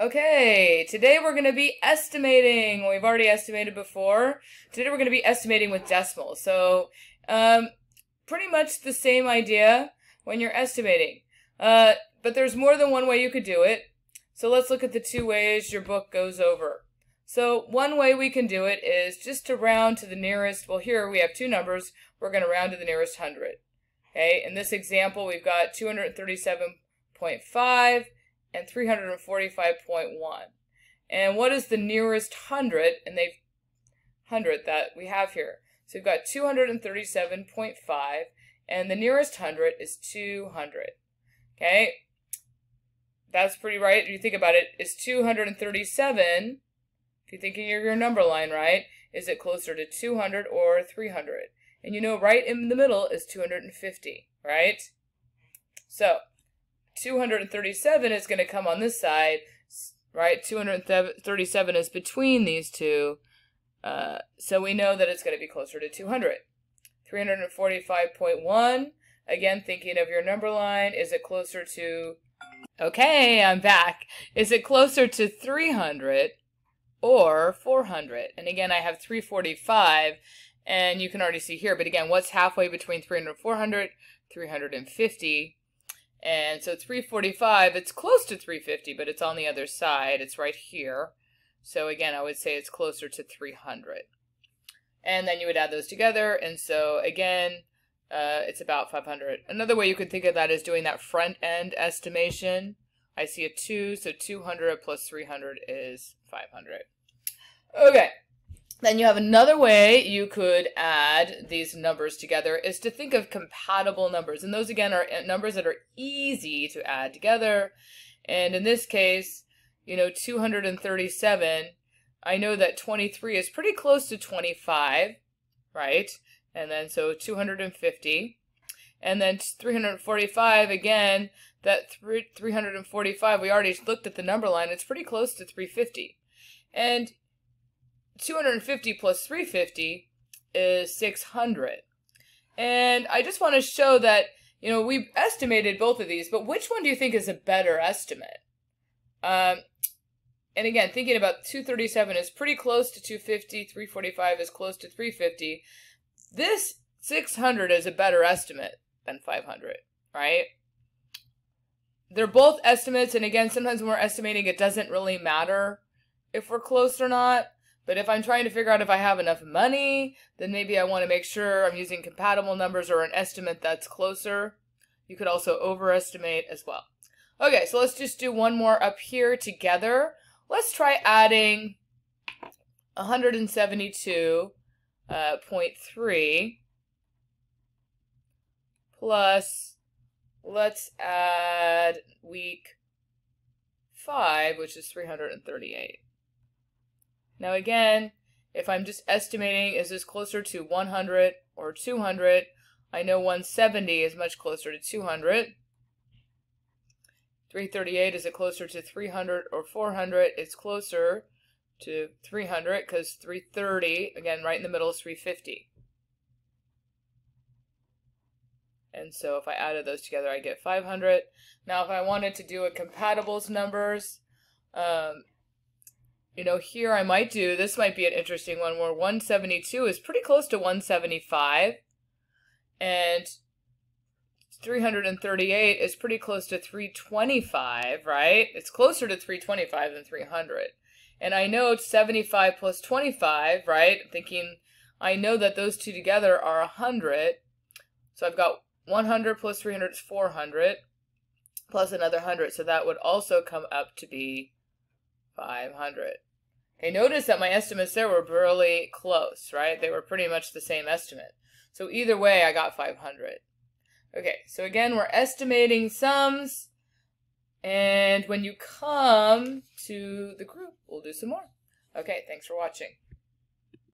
Okay, today we're going to be estimating. We've already estimated before. Today we're going to be estimating with decimals. So, um, pretty much the same idea when you're estimating. Uh, but there's more than one way you could do it. So let's look at the two ways your book goes over. So one way we can do it is just to round to the nearest, well here we have two numbers, we're going to round to the nearest hundred. Okay, in this example we've got 237.5 and 345.1. And what is the nearest hundred? And they've hundred that we have here. So we've got 237.5 and the nearest hundred is 200. Okay? That's pretty right. If you think about it, is 237, if you're thinking of your number line right, is it closer to 200 or 300? And you know right in the middle is 250, right? So 237 is going to come on this side, right? 237 is between these two. Uh, so we know that it's going to be closer to 200. 345.1, again, thinking of your number line, is it closer to, okay, I'm back. Is it closer to 300 or 400? And again, I have 345, and you can already see here, but again, what's halfway between 300 and 400? 350. And so 345, it's close to 350, but it's on the other side. It's right here. So again, I would say it's closer to 300. And then you would add those together. And so again, uh, it's about 500. Another way you could think of that is doing that front end estimation. I see a 2, so 200 plus 300 is 500. Okay. Then you have another way you could add these numbers together is to think of compatible numbers. And those again are uh, numbers that are easy to add together. And in this case, you know, 237, I know that 23 is pretty close to 25, right? And then so 250. And then 345, again, that 345, we already looked at the number line, it's pretty close to 350. And 250 plus 350 is 600. And I just want to show that, you know, we estimated both of these, but which one do you think is a better estimate? Um, and again, thinking about 237 is pretty close to 250, 345 is close to 350. This 600 is a better estimate than 500, right? They're both estimates, and again, sometimes when we're estimating, it doesn't really matter if we're close or not. But if I'm trying to figure out if I have enough money, then maybe I want to make sure I'm using compatible numbers or an estimate that's closer. You could also overestimate as well. Okay, so let's just do one more up here together. Let's try adding 172.3 uh, plus, let's add week 5, which is 338. Now again, if I'm just estimating, is this closer to 100 or 200? I know 170 is much closer to 200. 338, is it closer to 300 or 400? It's closer to 300 because 330, again, right in the middle is 350. And so if I added those together, I get 500. Now, if I wanted to do a compatibles numbers, um, you know, here I might do, this might be an interesting one where 172 is pretty close to 175. And 338 is pretty close to 325, right? It's closer to 325 than 300. And I know 75 plus 25, right? I'm thinking, I know that those two together are 100. So I've got 100 plus 300 is 400, plus another 100. So that would also come up to be 500. Okay, notice that my estimates there were really close, right? They were pretty much the same estimate. So either way, I got 500. Okay, so again, we're estimating sums. And when you come to the group, we'll do some more. Okay, thanks for watching.